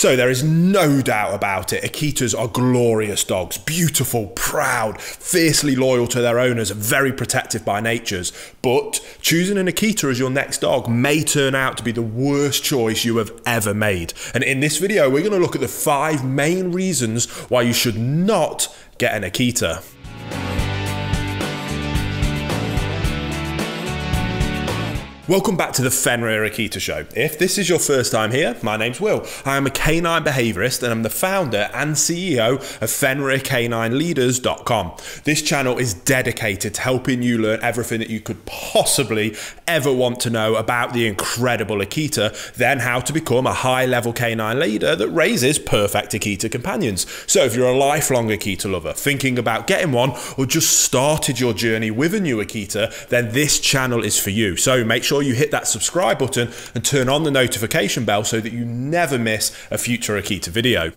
So there is no doubt about it. Akitas are glorious dogs, beautiful, proud, fiercely loyal to their owners, very protective by natures. But choosing an Akita as your next dog may turn out to be the worst choice you have ever made. And in this video, we're going to look at the five main reasons why you should not get an Akita. Welcome back to the Fenrir Akita Show. If this is your first time here, my name's Will. I am a canine behaviorist and I'm the founder and CEO of FenrirCanineLeaders.com. This channel is dedicated to helping you learn everything that you could possibly ever want to know about the incredible Akita, then how to become a high level canine leader that raises perfect Akita companions. So if you're a lifelong Akita lover, thinking about getting one, or just started your journey with a new Akita, then this channel is for you. So make sure sure you hit that subscribe button and turn on the notification bell so that you never miss a future Akita video.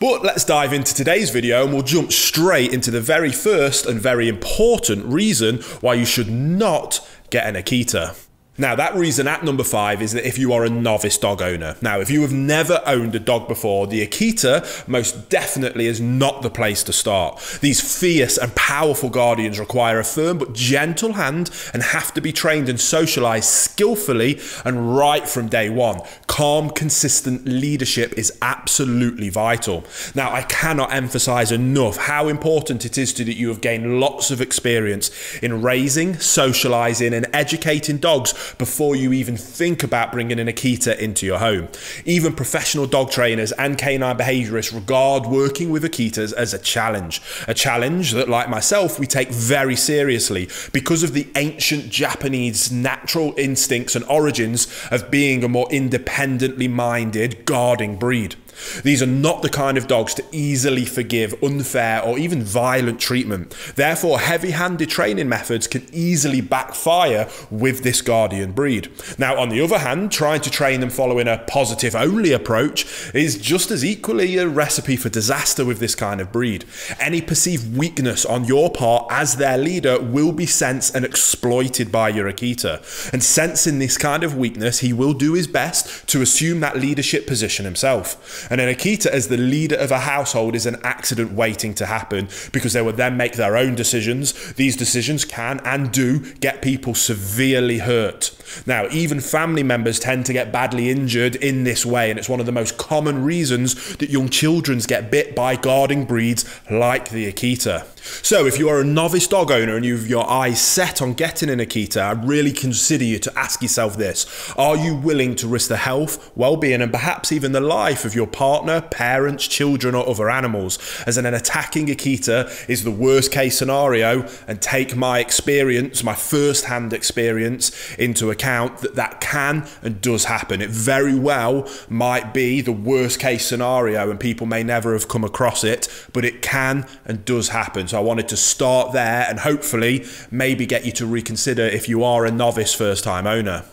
But let's dive into today's video and we'll jump straight into the very first and very important reason why you should not get an Akita. Now, that reason at number five is that if you are a novice dog owner. Now, if you have never owned a dog before, the Akita most definitely is not the place to start. These fierce and powerful guardians require a firm but gentle hand and have to be trained and socialized skillfully and right from day one. Calm, consistent leadership is absolutely vital. Now, I cannot emphasize enough how important it is to that you have gained lots of experience in raising, socializing, and educating dogs before you even think about bringing an Akita into your home. Even professional dog trainers and canine behaviorists regard working with Akitas as a challenge. A challenge that, like myself, we take very seriously because of the ancient Japanese natural instincts and origins of being a more independently minded guarding breed. These are not the kind of dogs to easily forgive unfair or even violent treatment. Therefore, heavy handed training methods can easily backfire with this guardian breed. Now, on the other hand, trying to train them following a positive only approach is just as equally a recipe for disaster with this kind of breed. Any perceived weakness on your part as their leader will be sensed and exploited by your Akita. And sensing this kind of weakness, he will do his best to assume that leadership position himself. And then Akita, as the leader of a household, is an accident waiting to happen because they will then make their own decisions. These decisions can and do get people severely hurt. Now, even family members tend to get badly injured in this way, and it's one of the most common reasons that young children get bit by guarding breeds like the Akita. So, if you are a novice dog owner and you've your eyes set on getting an Akita, I really consider you to ask yourself this Are you willing to risk the health, well being, and perhaps even the life of your partner, parents, children, or other animals? As an attacking Akita is the worst case scenario, and take my experience, my first hand experience, into account that that can and does happen. It very well might be the worst case scenario, and people may never have come across it, but it can and does happen. So, I wanted to start there and hopefully maybe get you to reconsider if you are a novice first time owner.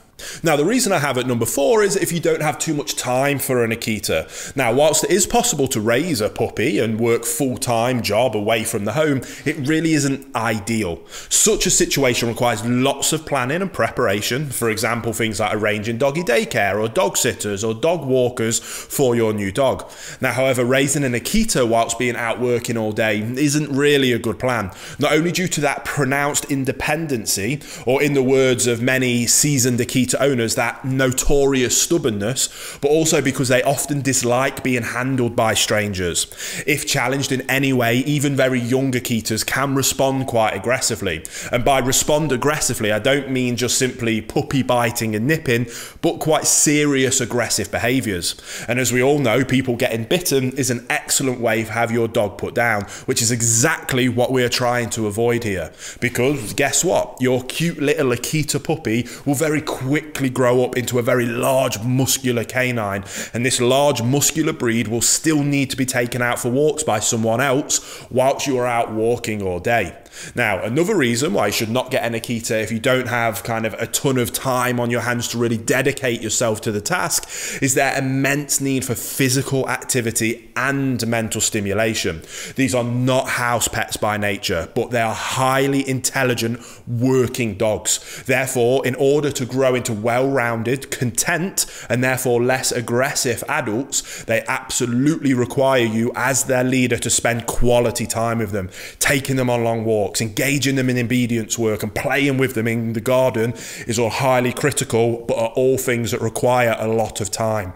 Now, the reason I have it number four is if you don't have too much time for an Akita. Now, whilst it is possible to raise a puppy and work full-time job away from the home, it really isn't ideal. Such a situation requires lots of planning and preparation. For example, things like arranging doggy daycare or dog sitters or dog walkers for your new dog. Now, however, raising an Akita whilst being out working all day isn't really a good plan. Not only due to that pronounced independency, or in the words of many seasoned Akita to owners that notorious stubbornness, but also because they often dislike being handled by strangers. If challenged in any way, even very young Akitas can respond quite aggressively. And by respond aggressively, I don't mean just simply puppy biting and nipping, but quite serious aggressive behaviours. And as we all know, people getting bitten is an excellent way to have your dog put down, which is exactly what we're trying to avoid here. Because guess what? Your cute little Akita puppy will very quickly quickly grow up into a very large muscular canine and this large muscular breed will still need to be taken out for walks by someone else whilst you are out walking all day. Now, another reason why you should not get an Akita if you don't have kind of a ton of time on your hands to really dedicate yourself to the task is their immense need for physical activity and mental stimulation. These are not house pets by nature, but they are highly intelligent working dogs. Therefore, in order to grow into well rounded, content, and therefore less aggressive adults, they absolutely require you as their leader to spend quality time with them, taking them on long walks walks, engaging them in obedience work, and playing with them in the garden is all highly critical, but are all things that require a lot of time.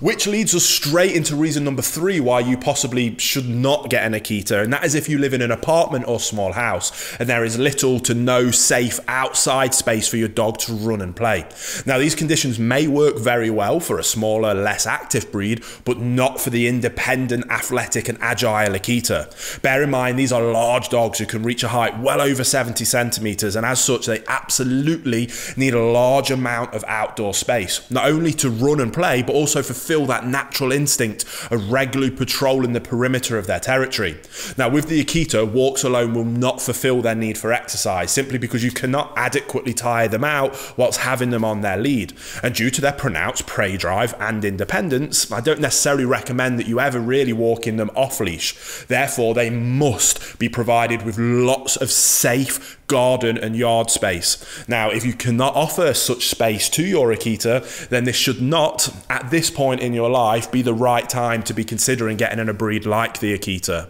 Which leads us straight into reason number three why you possibly should not get an Akita, and that is if you live in an apartment or small house and there is little to no safe outside space for your dog to run and play. Now, these conditions may work very well for a smaller, less active breed, but not for the independent, athletic, and agile Akita. Bear in mind, these are large dogs who can reach a height well over 70 centimeters, and as such, they absolutely need a large amount of outdoor space, not only to run and play, but also fulfill that natural instinct of regularly patrolling the perimeter of their territory. Now, with the Akita, walks alone will not fulfill their need for exercise simply because you cannot adequately tire them out whilst having them on their lead. And due to their pronounced prey drive and independence, I don't necessarily recommend that you ever really walk in them off leash. Therefore, they must be provided with lots of safe, garden and yard space. Now, if you cannot offer such space to your Akita, then this should not, at this point in your life, be the right time to be considering getting in a breed like the Akita.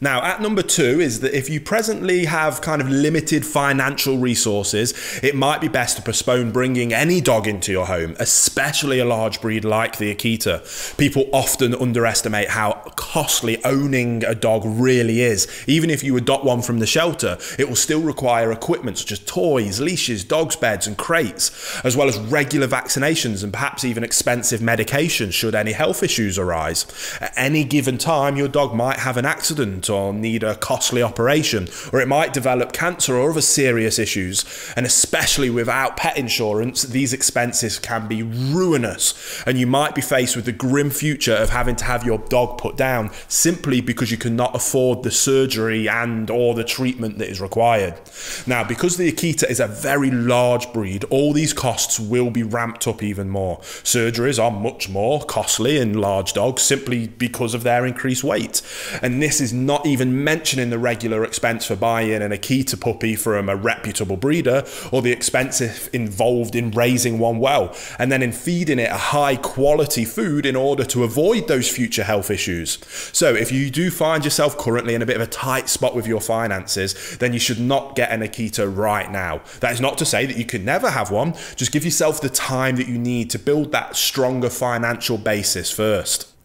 Now, at number two is that if you presently have kind of limited financial resources, it might be best to postpone bringing any dog into your home, especially a large breed like the Akita. People often underestimate how costly owning a dog really is. Even if you adopt one from the shelter, it will still require equipment such as toys, leashes, dogs' beds, and crates, as well as regular vaccinations and perhaps even expensive medication should any health issues arise. At any given time, your dog might have an accident or need a costly operation, or it might develop cancer or other serious issues. And especially without pet insurance, these expenses can be ruinous, and you might be faced with the grim future of having to have your dog put down simply because you cannot afford the surgery and or the treatment that is required. Now, because the Akita is a very large breed, all these costs will be ramped up even more. Surgeries are much more costly in large dogs simply because of their increased weight. And this is not even mentioning the regular expense for buying an Akita puppy from a reputable breeder or the expense involved in raising one well and then in feeding it a high quality food in order to avoid those future health issues. So, if you do find yourself currently in a bit of a tight spot with your finances, then you should not get an Akita right now. That is not to say that you can never have one, just give yourself the time that you need to build that stronger financial basis first.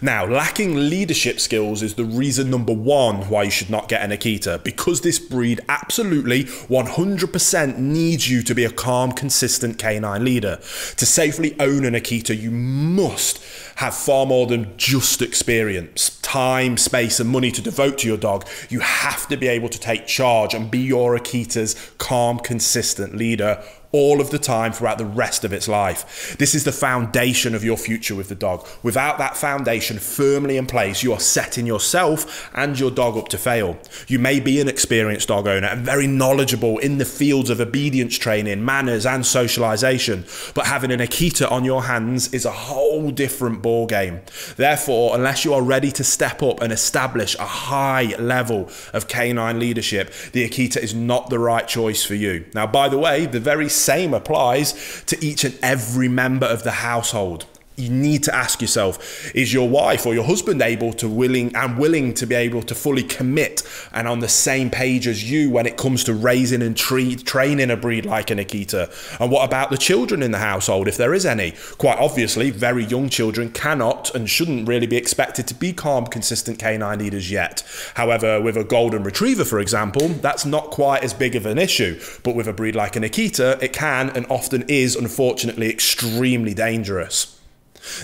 Now, lacking leadership skills is the reason number one why you should not get an Akita, because this breed absolutely 100% needs you to be a calm, consistent canine leader. To safely own an Akita, you must have far more than just experience, time, space, and money to devote to your dog. You have to be able to take charge and be your Akita's calm, consistent leader all of the time throughout the rest of its life. This is the foundation of your future with the dog. Without that foundation firmly in place, you are setting yourself and your dog up to fail. You may be an experienced dog owner and very knowledgeable in the fields of obedience training, manners, and socialization, but having an Akita on your hands is a whole different ball game. Therefore, unless you are ready to step up and establish a high level of canine leadership, the Akita is not the right choice for you. Now, by the way, the very same applies to each and every member of the household you need to ask yourself is your wife or your husband able to willing and willing to be able to fully commit and on the same page as you when it comes to raising and tre- training a breed like an Akita and what about the children in the household if there is any? Quite obviously very young children cannot and shouldn't really be expected to be calm consistent canine leaders yet. However with a golden retriever for example that's not quite as big of an issue. But with a breed like an Akita it can and often is unfortunately extremely dangerous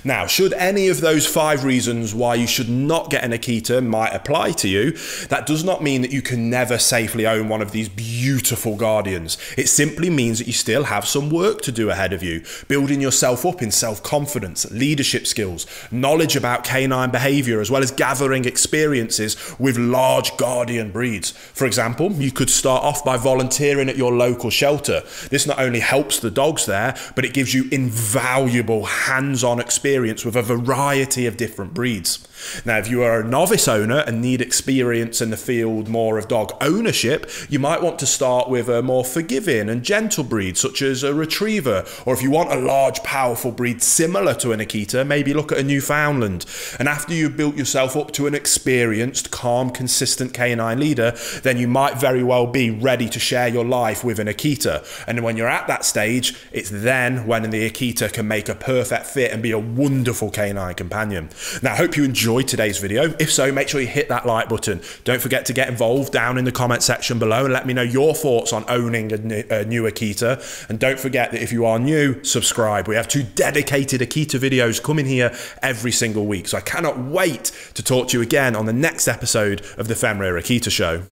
Now, should any of those five reasons why you should not get an Akita might apply to you, that does not mean that you can never safely own one of these beautiful Guardians. It simply means that you still have some work to do ahead of you, building yourself up in self confidence, leadership skills, knowledge about canine behavior, as well as gathering experiences with large Guardian breeds. For example, you could start off by volunteering at your local shelter. This not only helps the dogs there, but it gives you invaluable hands on experience with a variety of different breeds. Now, if you are a novice owner and need experience in the field more of dog ownership, you might want to start with a more forgiving and gentle breed, such as a retriever. Or if you want a large, powerful breed similar to an Akita, maybe look at a Newfoundland. And after you've built yourself up to an experienced, calm, consistent canine leader, then you might very well be ready to share your life with an Akita. And when you're at that stage, it's then when the Akita can make a perfect fit and be a wonderful canine companion. Now, I hope you enjoyed today's video. If so, make sure you hit that like button. Don't forget to get involved down in the comment section below and let me know your thoughts on owning a new Akita. And don't forget that if you are new, subscribe. We have two dedicated Akita videos coming here every single week. So I cannot wait to talk to you again on the next episode of the Fenrir Akita Show.